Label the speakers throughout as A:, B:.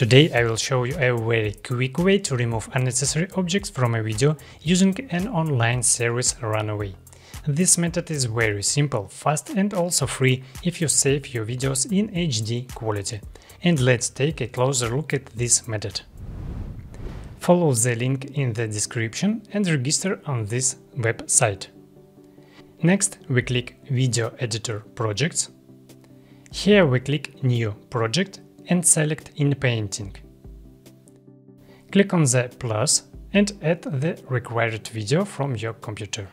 A: Today I will show you a very quick way to remove unnecessary objects from a video using an online service Runway. This method is very simple, fast and also free if you save your videos in HD quality. And let's take a closer look at this method. Follow the link in the description and register on this website. Next we click Video Editor Projects. Here we click New Project and select in painting. Click on the plus and add the required video from your computer.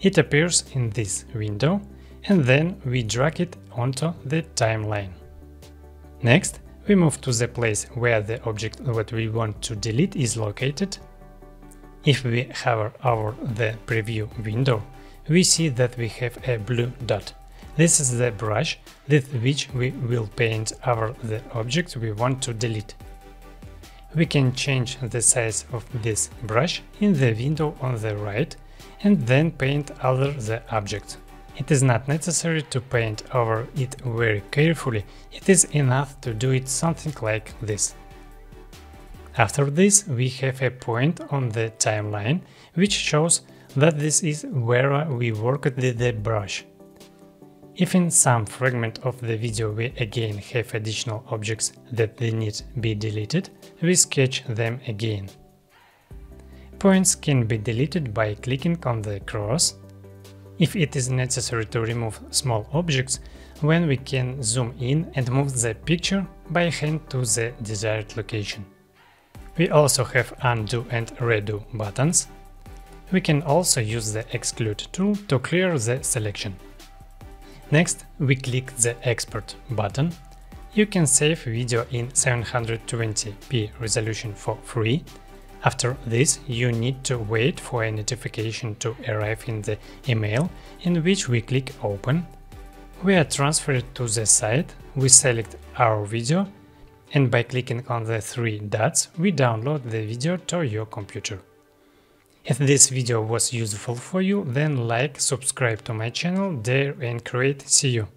A: It appears in this window and then we drag it onto the timeline. Next, we move to the place where the object that we want to delete is located. If we hover over the preview window, we see that we have a blue dot. This is the brush with which we will paint over the object we want to delete. We can change the size of this brush in the window on the right and then paint over the object. It is not necessary to paint over it very carefully, it is enough to do it something like this. After this, we have a point on the timeline, which shows that this is where we worked with the brush. If in some fragment of the video we again have additional objects that they need be deleted, we sketch them again. Points can be deleted by clicking on the cross. If it is necessary to remove small objects, when we can zoom in and move the picture by hand to the desired location. We also have undo and redo buttons. We can also use the exclude tool to clear the selection. Next, we click the Export button. You can save video in 720p resolution for free. After this, you need to wait for a notification to arrive in the email, in which we click Open. We are transferred to the site, we select our video, and by clicking on the three dots, we download the video to your computer. If this video was useful for you, then like, subscribe to my channel, dare and create, see you!